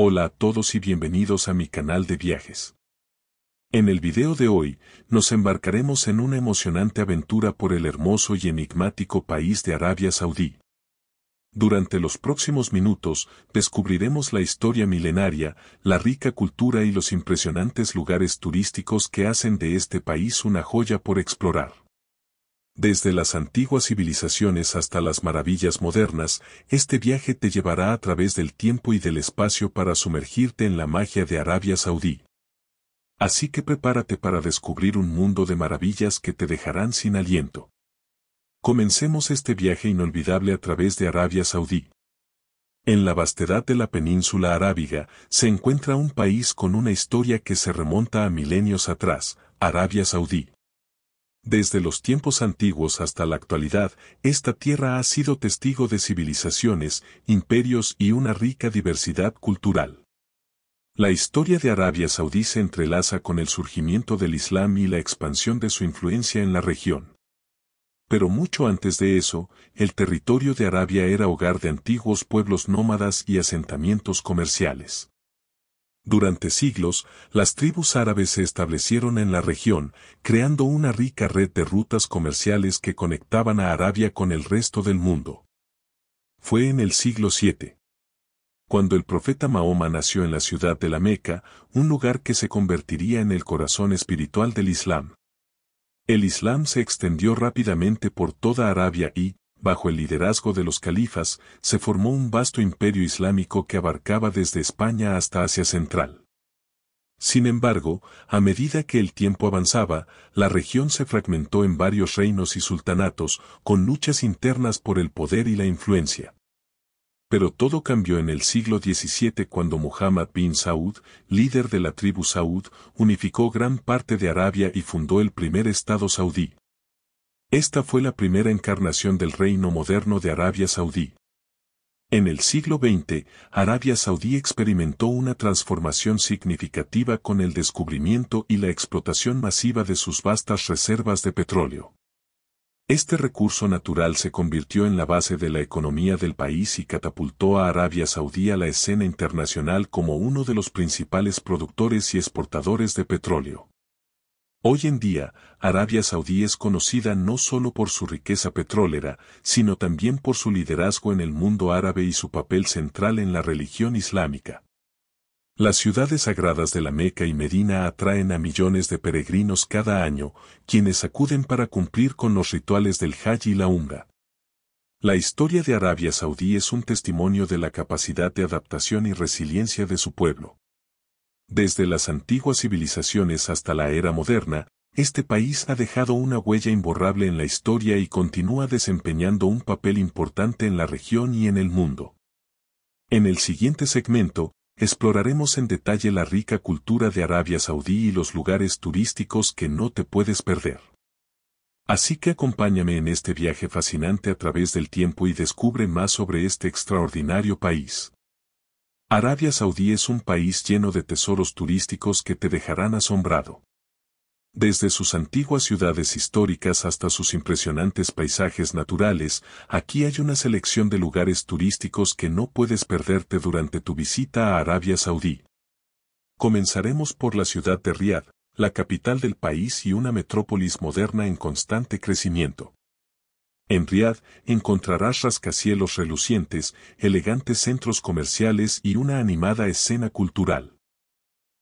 Hola a todos y bienvenidos a mi canal de viajes. En el video de hoy, nos embarcaremos en una emocionante aventura por el hermoso y enigmático país de Arabia Saudí. Durante los próximos minutos, descubriremos la historia milenaria, la rica cultura y los impresionantes lugares turísticos que hacen de este país una joya por explorar. Desde las antiguas civilizaciones hasta las maravillas modernas, este viaje te llevará a través del tiempo y del espacio para sumergirte en la magia de Arabia Saudí. Así que prepárate para descubrir un mundo de maravillas que te dejarán sin aliento. Comencemos este viaje inolvidable a través de Arabia Saudí. En la vastedad de la península arábiga se encuentra un país con una historia que se remonta a milenios atrás, Arabia Saudí. Desde los tiempos antiguos hasta la actualidad, esta tierra ha sido testigo de civilizaciones, imperios y una rica diversidad cultural. La historia de Arabia Saudí se entrelaza con el surgimiento del Islam y la expansión de su influencia en la región. Pero mucho antes de eso, el territorio de Arabia era hogar de antiguos pueblos nómadas y asentamientos comerciales. Durante siglos, las tribus árabes se establecieron en la región, creando una rica red de rutas comerciales que conectaban a Arabia con el resto del mundo. Fue en el siglo VII. Cuando el profeta Mahoma nació en la ciudad de la Meca, un lugar que se convertiría en el corazón espiritual del Islam. El Islam se extendió rápidamente por toda Arabia y, bajo el liderazgo de los califas, se formó un vasto imperio islámico que abarcaba desde España hasta Asia Central. Sin embargo, a medida que el tiempo avanzaba, la región se fragmentó en varios reinos y sultanatos, con luchas internas por el poder y la influencia. Pero todo cambió en el siglo XVII cuando Muhammad bin Saud, líder de la tribu Saud, unificó gran parte de Arabia y fundó el primer Estado saudí. Esta fue la primera encarnación del reino moderno de Arabia Saudí. En el siglo XX, Arabia Saudí experimentó una transformación significativa con el descubrimiento y la explotación masiva de sus vastas reservas de petróleo. Este recurso natural se convirtió en la base de la economía del país y catapultó a Arabia Saudí a la escena internacional como uno de los principales productores y exportadores de petróleo. Hoy en día, Arabia Saudí es conocida no solo por su riqueza petrolera, sino también por su liderazgo en el mundo árabe y su papel central en la religión islámica. Las ciudades sagradas de la Meca y Medina atraen a millones de peregrinos cada año, quienes acuden para cumplir con los rituales del Hajj y la Umra. La historia de Arabia Saudí es un testimonio de la capacidad de adaptación y resiliencia de su pueblo. Desde las antiguas civilizaciones hasta la era moderna, este país ha dejado una huella imborrable en la historia y continúa desempeñando un papel importante en la región y en el mundo. En el siguiente segmento, exploraremos en detalle la rica cultura de Arabia Saudí y los lugares turísticos que no te puedes perder. Así que acompáñame en este viaje fascinante a través del tiempo y descubre más sobre este extraordinario país. Arabia Saudí es un país lleno de tesoros turísticos que te dejarán asombrado. Desde sus antiguas ciudades históricas hasta sus impresionantes paisajes naturales, aquí hay una selección de lugares turísticos que no puedes perderte durante tu visita a Arabia Saudí. Comenzaremos por la ciudad de Riad, la capital del país y una metrópolis moderna en constante crecimiento. En Riad encontrarás rascacielos relucientes, elegantes centros comerciales y una animada escena cultural.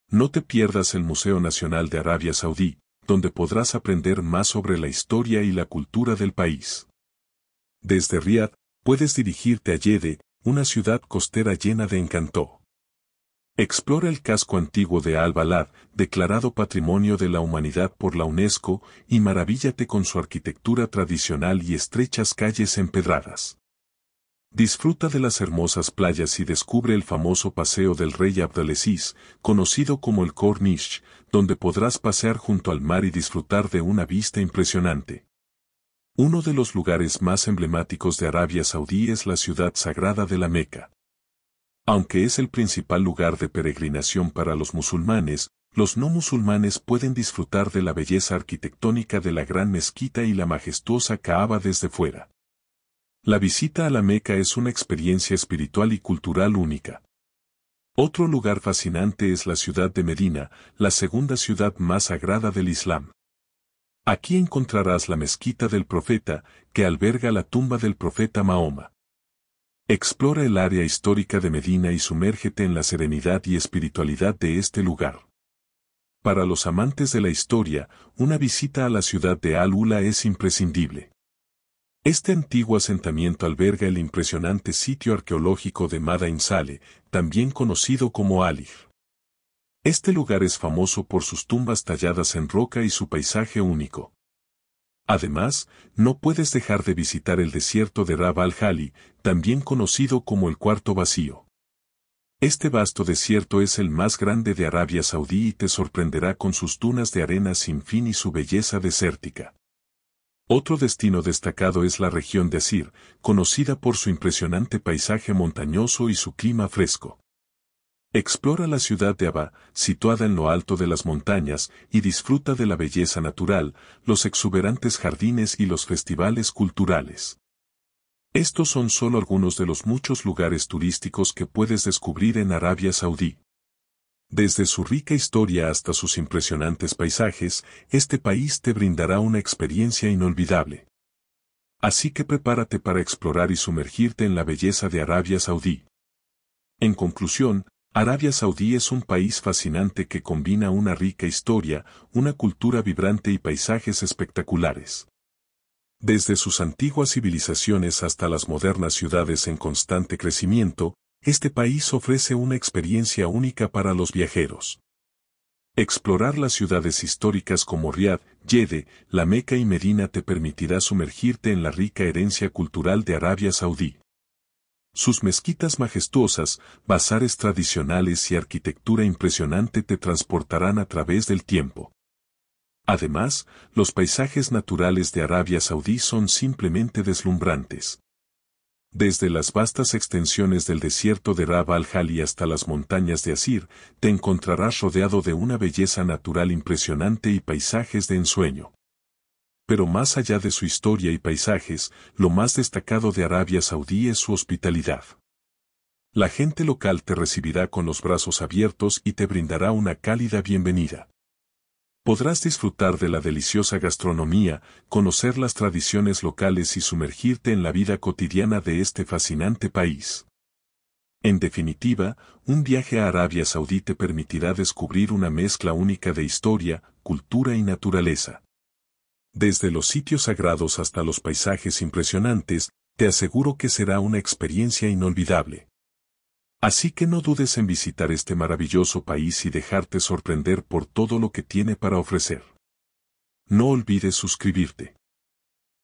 No te pierdas el Museo Nacional de Arabia Saudí, donde podrás aprender más sobre la historia y la cultura del país. Desde Riad, puedes dirigirte a Yede, una ciudad costera llena de encanto. Explora el casco antiguo de Al-Balad, declarado Patrimonio de la Humanidad por la UNESCO, y maravíllate con su arquitectura tradicional y estrechas calles empedradas. Disfruta de las hermosas playas y descubre el famoso Paseo del Rey Abdelaziz, conocido como el Corniche, donde podrás pasear junto al mar y disfrutar de una vista impresionante. Uno de los lugares más emblemáticos de Arabia Saudí es la ciudad sagrada de la Meca. Aunque es el principal lugar de peregrinación para los musulmanes, los no musulmanes pueden disfrutar de la belleza arquitectónica de la gran mezquita y la majestuosa Kaaba desde fuera. La visita a la Meca es una experiencia espiritual y cultural única. Otro lugar fascinante es la ciudad de Medina, la segunda ciudad más sagrada del Islam. Aquí encontrarás la mezquita del profeta, que alberga la tumba del profeta Mahoma. Explora el área histórica de Medina y sumérgete en la serenidad y espiritualidad de este lugar. Para los amantes de la historia, una visita a la ciudad de Al-Ula es imprescindible. Este antiguo asentamiento alberga el impresionante sitio arqueológico de Madain Sale, también conocido como Alir. Este lugar es famoso por sus tumbas talladas en roca y su paisaje único. Además, no puedes dejar de visitar el desierto de Rab al-Hali, también conocido como el Cuarto Vacío. Este vasto desierto es el más grande de Arabia Saudí y te sorprenderá con sus dunas de arena sin fin y su belleza desértica. Otro destino destacado es la región de Asir, conocida por su impresionante paisaje montañoso y su clima fresco. Explora la ciudad de Aba, situada en lo alto de las montañas, y disfruta de la belleza natural, los exuberantes jardines y los festivales culturales. Estos son solo algunos de los muchos lugares turísticos que puedes descubrir en Arabia Saudí. Desde su rica historia hasta sus impresionantes paisajes, este país te brindará una experiencia inolvidable. Así que prepárate para explorar y sumergirte en la belleza de Arabia Saudí. En conclusión, Arabia Saudí es un país fascinante que combina una rica historia, una cultura vibrante y paisajes espectaculares. Desde sus antiguas civilizaciones hasta las modernas ciudades en constante crecimiento, este país ofrece una experiencia única para los viajeros. Explorar las ciudades históricas como Riad, Yede, La Meca y Medina te permitirá sumergirte en la rica herencia cultural de Arabia Saudí. Sus mezquitas majestuosas, bazares tradicionales y arquitectura impresionante te transportarán a través del tiempo. Además, los paisajes naturales de Arabia Saudí son simplemente deslumbrantes. Desde las vastas extensiones del desierto de Rab al-Hali hasta las montañas de Asir, te encontrarás rodeado de una belleza natural impresionante y paisajes de ensueño. Pero más allá de su historia y paisajes, lo más destacado de Arabia Saudí es su hospitalidad. La gente local te recibirá con los brazos abiertos y te brindará una cálida bienvenida podrás disfrutar de la deliciosa gastronomía, conocer las tradiciones locales y sumergirte en la vida cotidiana de este fascinante país. En definitiva, un viaje a Arabia Saudí te permitirá descubrir una mezcla única de historia, cultura y naturaleza. Desde los sitios sagrados hasta los paisajes impresionantes, te aseguro que será una experiencia inolvidable. Así que no dudes en visitar este maravilloso país y dejarte sorprender por todo lo que tiene para ofrecer. No olvides suscribirte.